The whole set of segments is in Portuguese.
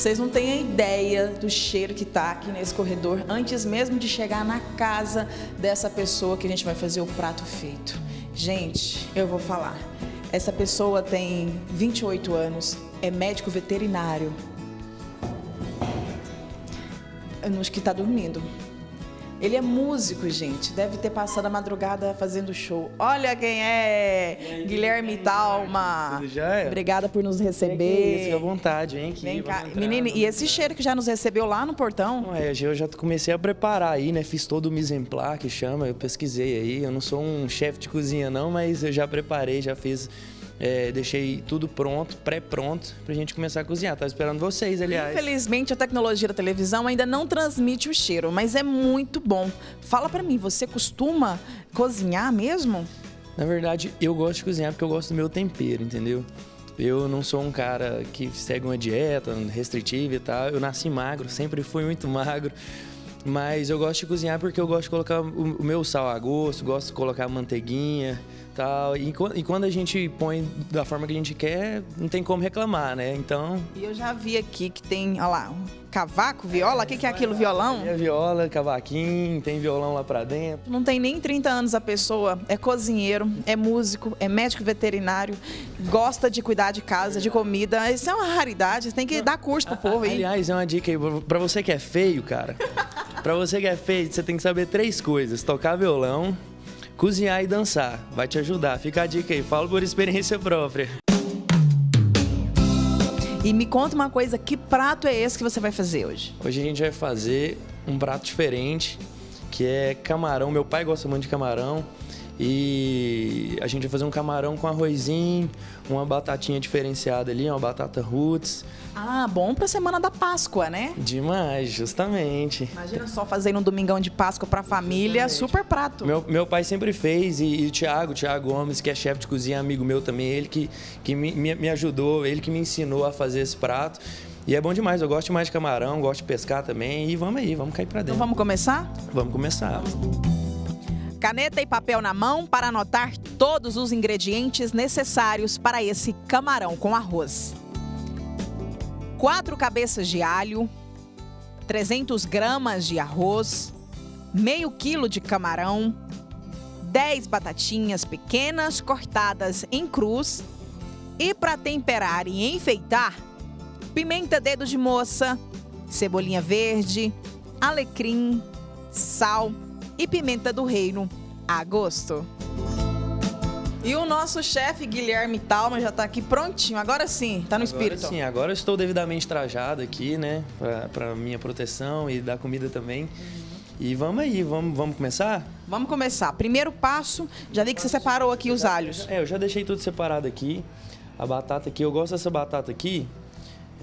Vocês não têm a ideia do cheiro que tá aqui nesse corredor antes mesmo de chegar na casa dessa pessoa que a gente vai fazer o prato feito. Gente, eu vou falar. Essa pessoa tem 28 anos, é médico veterinário. Eu acho que está dormindo. Ele é músico, gente. Deve ter passado a madrugada fazendo show. Olha quem é! Guilherme Talma. Tudo jóia? Obrigada por nos É receber. isso, fica à vontade, vem aqui. Vem cá. entrar. Menina, e esse cheiro que já nos recebeu lá no portão? Não, é, eu já comecei a preparar aí, né? Fiz todo o mise en place, que chama, eu pesquisei aí. Eu não sou um chefe de cozinha não, mas eu já preparei, já fiz, é, deixei tudo pronto, pré-pronto, pra gente começar a cozinhar. Tava esperando vocês, aliás. Infelizmente, a tecnologia da televisão ainda não transmite o cheiro, mas é muito bom. Fala pra mim, você costuma cozinhar mesmo? Na verdade, eu gosto de cozinhar porque eu gosto do meu tempero, entendeu? Eu não sou um cara que segue uma dieta restritiva e tal. Eu nasci magro, sempre fui muito magro. Mas eu gosto de cozinhar porque eu gosto de colocar o meu sal a gosto, gosto de colocar manteiguinha tal. E, quan- e quando a gente põe da forma que a gente quer, não tem como reclamar, né? Então, E eu já vi aqui que tem, olha lá, um cavaco, viola. O que, que é aquilo, violão? é viola, cavaquinho, tem violão lá pra dentro. Não tem nem 30 anos a pessoa, é cozinheiro, é músico, é médico veterinário, gosta de cuidar de casa, de comida. Isso é uma raridade, tem que dar curso pro povo aí. Aliás, é uma dica aí pra você que é feio, cara. Pra você que é feio, você tem que saber três coisas: tocar violão, cozinhar e dançar. Vai te ajudar. Fica a dica aí, falo por experiência própria. E me conta uma coisa, que prato é esse que você vai fazer hoje? Hoje a gente vai fazer um prato diferente, que é camarão. Meu pai gosta muito de camarão. E a gente vai fazer um camarão com arrozinho, uma batatinha diferenciada ali, uma batata roots. Ah, bom pra semana da Páscoa, né? Demais, justamente. Imagina só fazer um domingão de Páscoa pra família, super prato. Meu, meu pai sempre fez, e, e o Thiago, o Thiago Gomes, que é chefe de cozinha, amigo meu também, ele que, que me, me, ajudou, ele que me ensinou a fazer esse prato. E é bom demais, eu gosto mais de camarão, gosto de pescar também. E vamos aí, vamos cair pra Então dentro. vamos começar? Vamos começar. Caneta e papel na mão para anotar todos os ingredientes necessários para esse camarão com arroz. Quatro cabeças de alho, 300 gramas de arroz, meio quilo de camarão, 10 batatinhas pequenas cortadas em cruz e para temperar e enfeitar, pimenta dedo de moça, cebolinha verde, alecrim, sal e pimenta do reino a gosto. E o nosso chefe Guilherme Talma já tá aqui prontinho. Agora sim, tá no espírito. Agora sim, agora eu estou devidamente trajado aqui, né? Pra, pra minha proteção e da comida também. E vamos aí, vamos, vamos começar? Vamos começar. Primeiro passo, já vi que você separou aqui os alhos. É, eu já deixei tudo separado aqui. A batata aqui, eu gosto dessa batata aqui,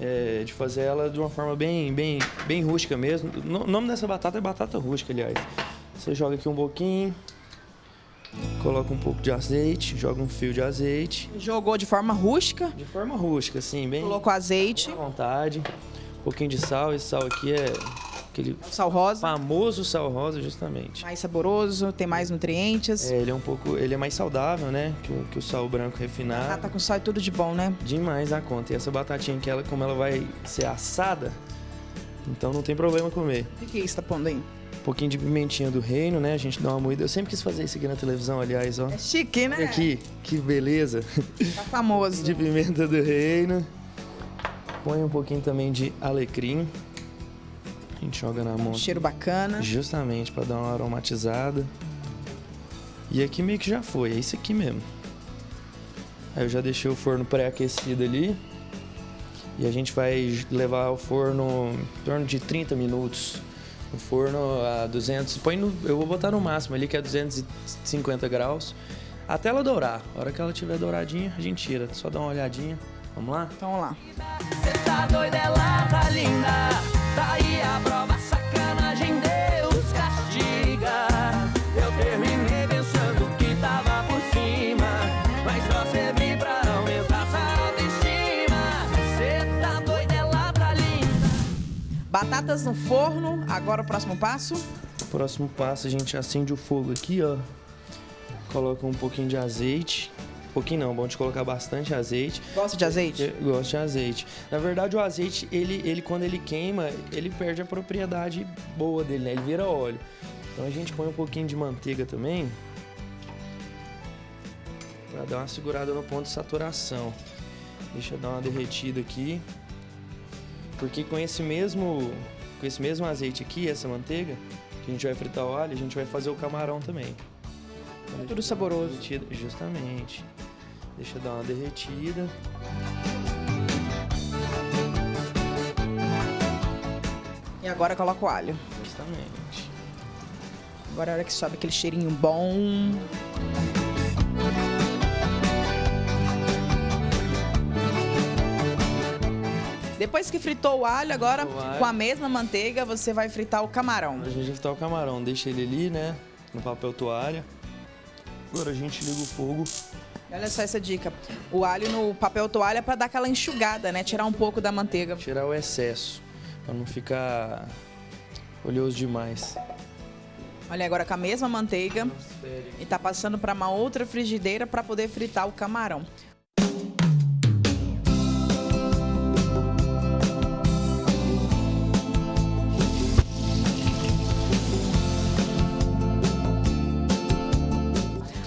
é, de fazer ela de uma forma bem, bem, bem rústica mesmo. O nome dessa batata é batata rústica, aliás. Você joga aqui um pouquinho, coloca um pouco de azeite, joga um fio de azeite. Jogou de forma rústica, De forma rústica, assim, bem colocou azeite, à vontade. Um pouquinho de sal, esse sal aqui é aquele sal rosa, famoso sal rosa, justamente. mais saboroso, tem mais nutrientes. É, ele é um pouco, ele é mais saudável, né, que o, que o sal branco refinado. Batata com sal é tudo de bom, né? Demais a conta. E essa batatinha aqui, ela, como ela vai ser assada, então não tem problema comer. O que, que é isso tá pondo aí? Um pouquinho de pimentinha do reino, né? A gente dá uma moída. Eu sempre quis fazer isso aqui na televisão, aliás, ó. É chique, né? Aqui, que beleza. Tá famoso. De pimenta do reino. Põe um pouquinho também de alecrim. A gente joga na mão. Cheiro bacana. Justamente para dar uma aromatizada. E aqui meio que já foi, é isso aqui mesmo. Aí eu já deixei o forno pré-aquecido ali. E a gente vai levar ao forno em torno de 30 minutos. No forno a 200, põe no, eu vou botar no máximo ali que é 250 graus. Até ela dourar. A hora que ela estiver douradinha, a gente tira. Só dá uma olhadinha. Vamos lá? Então vamos lá. Cê tá doida, ela tá linda. Tá aí a prova, Batatas no forno. Agora o próximo passo. Próximo passo, a gente acende o fogo aqui, ó. Coloca um pouquinho de azeite. pouquinho não, é bom de colocar bastante azeite. Gosta de azeite? Eu gosto de azeite. Na verdade, o azeite, ele, ele quando ele queima, ele perde a propriedade boa dele, né? Ele vira óleo. Então a gente põe um pouquinho de manteiga também. Pra dar uma segurada no ponto de saturação. Deixa eu dar uma derretida aqui. Porque com esse mesmo com esse mesmo azeite aqui, essa manteiga, que a gente vai fritar o alho, a gente vai fazer o camarão também. Então, Tudo saboroso. derretida- justamente. Deixa eu dar uma derretida. E agora coloca o alho. Justamente. Agora é a hora que sobe aquele cheirinho bom. Depois que fritou o alho, agora o alho. com a mesma manteiga você vai fritar o camarão. A gente vai fritar o camarão, deixa ele ali, né? No papel toalha. Agora a gente liga o fogo. Olha só essa dica. O alho no papel toalha para dar aquela enxugada, né? Tirar um pouco da manteiga. Tirar o excesso. Pra não ficar oleoso demais. Olha agora com a mesma manteiga e tá passando para uma outra frigideira para poder fritar o camarão.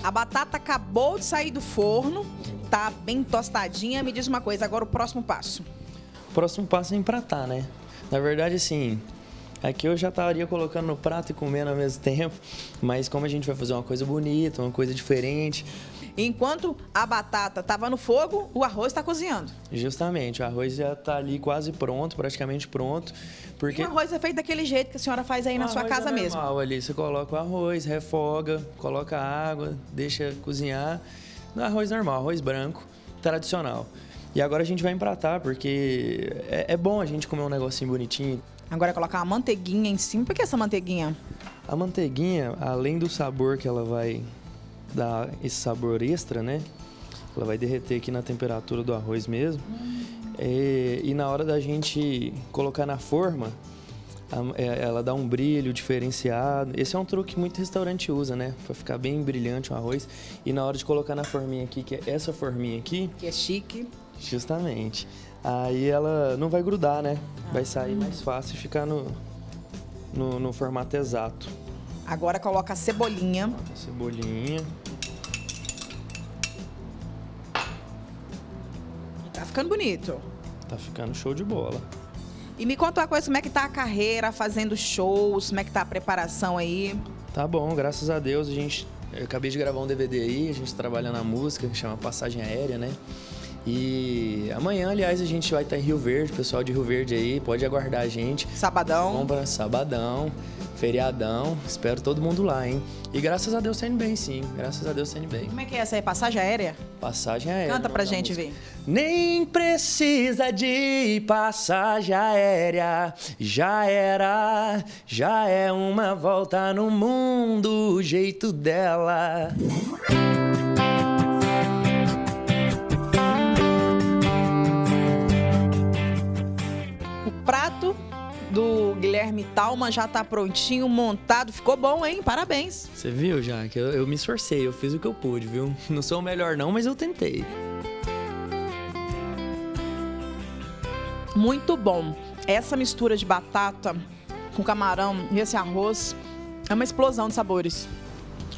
A batata acabou de sair do forno, tá bem tostadinha. Me diz uma coisa, agora o próximo passo. O próximo passo é empratar, né? Na verdade, assim, aqui eu já estaria colocando no prato e comendo ao mesmo tempo, mas como a gente vai fazer uma coisa bonita, uma coisa diferente, Enquanto a batata tava no fogo, o arroz está cozinhando. justamente, o arroz já tá ali quase pronto, praticamente pronto, porque E o arroz é feito daquele jeito que a senhora faz aí na O sua arroz casa é mesmo. normal ali, você coloca o arroz, refoga, coloca água, deixa cozinhar. No arroz normal, arroz branco, tradicional. E agora a gente vai empratar, porque é, é bom a gente comer um negocinho bonitinho. Agora colocar uma manteiguinha em cima. Por que essa manteiguinha? A manteiguinha, além do sabor que ela vai dar esse sabor extra, né? Ela vai derreter aqui na temperatura do arroz mesmo. E na hora da gente colocar na forma, a- é, ela dá um brilho diferenciado. Esse é um truque que muito restaurante usa, né? Pra ficar bem brilhante o arroz. E na hora de colocar na forminha aqui, que é essa forminha aqui, Que é chique. justamente, aí ela não vai grudar, né? Vai sair mais fácil e ficar no, no, no formato exato. Agora coloca a cebolinha. A cebolinha. Ficando bonito. Tá ficando show de bola. E me conta uma coisa, como é que tá a carreira, fazendo shows, como é que tá a preparação aí? Tá bom, graças a Deus a gente. Eu acabei de gravar um DVD aí, a gente trabalha na música, que chama Passagem Aérea, né? E amanhã, aliás, a gente vai estar em Rio Verde, pessoal de Rio Verde aí, pode aguardar a gente. Sabadão. Compra sabadão, feriadão, espero todo mundo lá, hein? E graças a Deus tá indo bem, sim. Graças a Deus tá indo bem. Como é que é essa aí? Passagem aérea? Passagem aérea. Canta pra gente ver. Nem precisa de passagem aérea, já era, já é uma volta no mundo, o jeito dela. Prato do Guilherme Talma já tá prontinho, montado. Ficou bom, hein? Parabéns. Você viu já que eu, eu me esforcei, eu fiz o que eu pude, viu? Não sou o melhor não, mas eu tentei. Muito bom. Essa mistura de batata com camarão e esse arroz é uma explosão de sabores.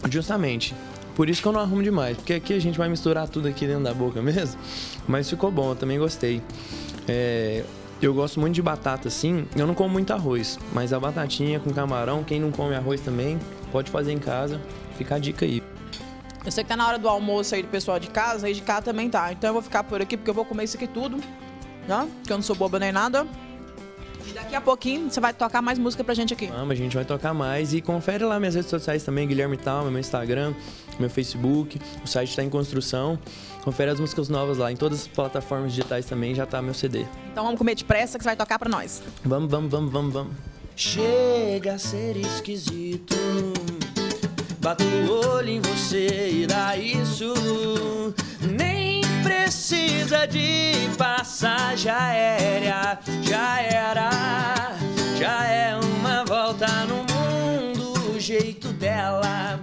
Justamente. Por isso que eu não arrumo demais, porque aqui a gente vai misturar tudo aqui dentro da boca mesmo. Mas ficou bom, eu também gostei. É, eu gosto muito de batata assim. Eu não como muito arroz, mas a batatinha com camarão, quem não come arroz também, pode fazer em casa. Fica a dica aí. Eu sei que tá na hora do almoço aí do pessoal de casa, aí de cá também tá. Então eu vou ficar por aqui porque eu vou comer isso aqui tudo, né? Que eu não sou boba nem nada. E daqui a pouquinho você vai tocar mais música pra gente aqui. Vamos, a gente vai tocar mais. E confere lá minhas redes sociais também, Guilherme Tal, meu Instagram, meu Facebook. O site está em construção. Confere as músicas novas lá. Em todas as plataformas digitais também já tá meu CD. Então vamos comer depressa que você vai tocar pra nós. Vamos, vamos, vamos, vamos, vamos. Chega a ser esquisito. Bato o olho em você e dá isso. Precisa de passagem aérea. Já era, já é uma volta no mundo. O jeito dela.